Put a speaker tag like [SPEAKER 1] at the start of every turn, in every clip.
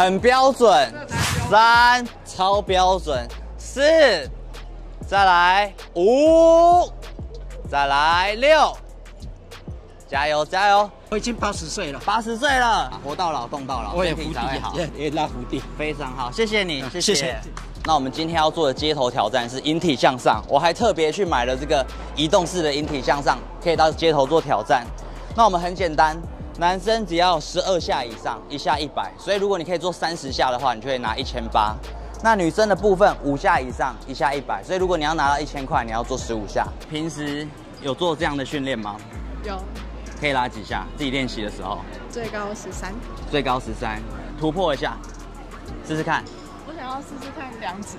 [SPEAKER 1] 很标准。三，超标准。四，再来五，再来六，加油加油！
[SPEAKER 2] 我已经八十岁了，
[SPEAKER 1] 八十岁了，活到老动到老，
[SPEAKER 2] 我也福地
[SPEAKER 1] 才好，
[SPEAKER 2] 也也拉福地，
[SPEAKER 1] 非常好，谢谢你，谢
[SPEAKER 2] 谢谢。
[SPEAKER 1] 那我们今天要做的街头挑战是引体向上，我还特别去买了这个移动式的引体向上，可以到街头做挑战。那我们很简单，男生只要十二下以上，一下一百，所以如果你可以做三十下的话，你就会拿一千八。那女生的部分五下以上，一下一百，所以如果你要拿到一千块，你要做十五下。平时有做这样的训练吗？
[SPEAKER 3] 有。
[SPEAKER 1] 可以拉几下？自己练习的时候。
[SPEAKER 3] 最高十三。
[SPEAKER 1] 最高十三，突破一下，试试看。
[SPEAKER 3] 我想要试试看两指。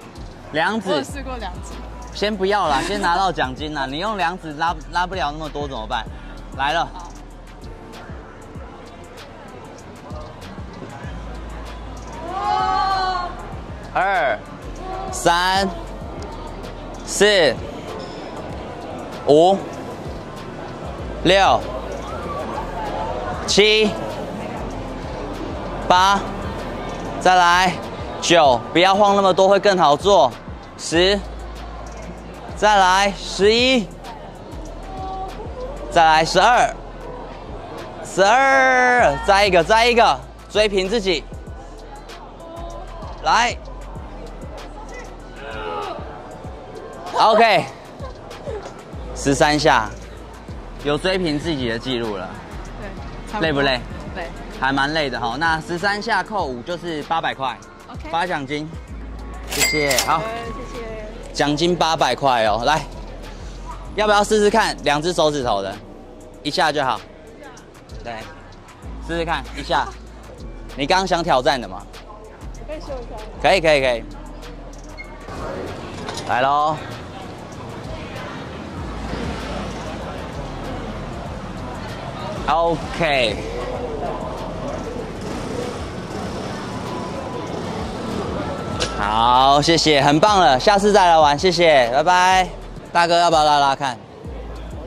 [SPEAKER 1] 两指。
[SPEAKER 3] 我试过两指。
[SPEAKER 1] 先不要啦，先拿到奖金啦。你用两指拉拉不了那么多怎么办？来了。二、三、四、五、六、七、八，再来九，不要晃那么多，会更好做。十，再来十一，再来十二，十二，再一个，再一个，追平自己，来。OK，十三下，有追平自己的记录了。
[SPEAKER 3] 对，
[SPEAKER 1] 累不累？
[SPEAKER 3] 累，
[SPEAKER 1] 还蛮累的哈。那十三下扣五就是八百块
[SPEAKER 3] ，OK，
[SPEAKER 1] 发奖金，谢谢。好，
[SPEAKER 3] 谢谢。
[SPEAKER 1] 奖金八百块哦，来，要不要试试看？两只手指头的，一下就好。对，试试看一下。你刚刚想挑战的吗？
[SPEAKER 3] 可以秀一下。
[SPEAKER 1] 可以可以可以。来喽。OK，好，谢谢，很棒了，下次再来玩，谢谢，拜拜。大哥要不要拉拉看？
[SPEAKER 2] 好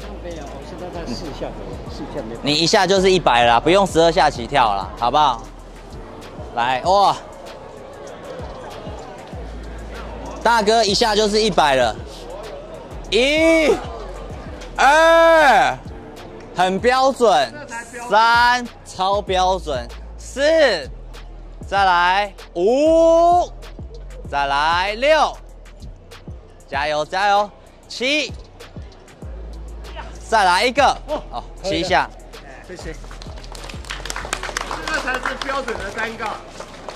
[SPEAKER 2] 像没有，我现在在试下，试下没。
[SPEAKER 1] 你一下就是一百了，不用十二下起跳了，好不好？来，哇，大哥一下就是一百了，一、二。很标准，三超标准，四再来五，再来六，加油加油，七再来一个。哦，七下，
[SPEAKER 2] 谢谢。
[SPEAKER 4] 这才是标准的单杠，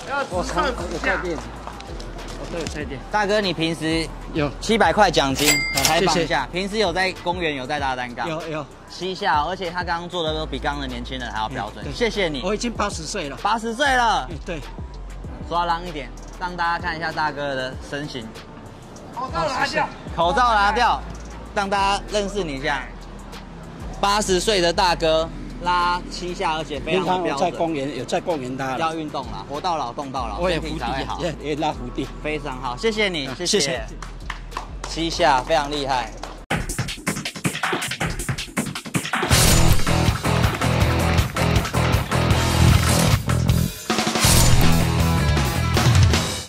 [SPEAKER 4] 要直上直下。
[SPEAKER 2] 都有菜店。
[SPEAKER 1] 大哥，你平时
[SPEAKER 2] 有
[SPEAKER 1] 七百块奖金，采访
[SPEAKER 2] 一
[SPEAKER 1] 下。平时有在公园有在拉单杠？
[SPEAKER 2] 有有。
[SPEAKER 1] 七下，而且他刚刚做的都比刚刚的年轻人还要标准。谢谢你。
[SPEAKER 2] 我已经八十岁了。
[SPEAKER 1] 八十岁了。
[SPEAKER 2] 对。
[SPEAKER 1] 抓浪一点，让大家看一下大哥的身形。
[SPEAKER 4] 口罩拿掉。
[SPEAKER 1] 口罩拿掉，让大家认识你一下。八十岁的大哥。拉七下，而且非常标
[SPEAKER 2] 准。在公园有在公园拉，
[SPEAKER 1] 要运动啦，活到老动到老，
[SPEAKER 2] 我也福地好，也也拉福地，
[SPEAKER 1] 非常好，谢谢你，谢谢。七下非常厉害。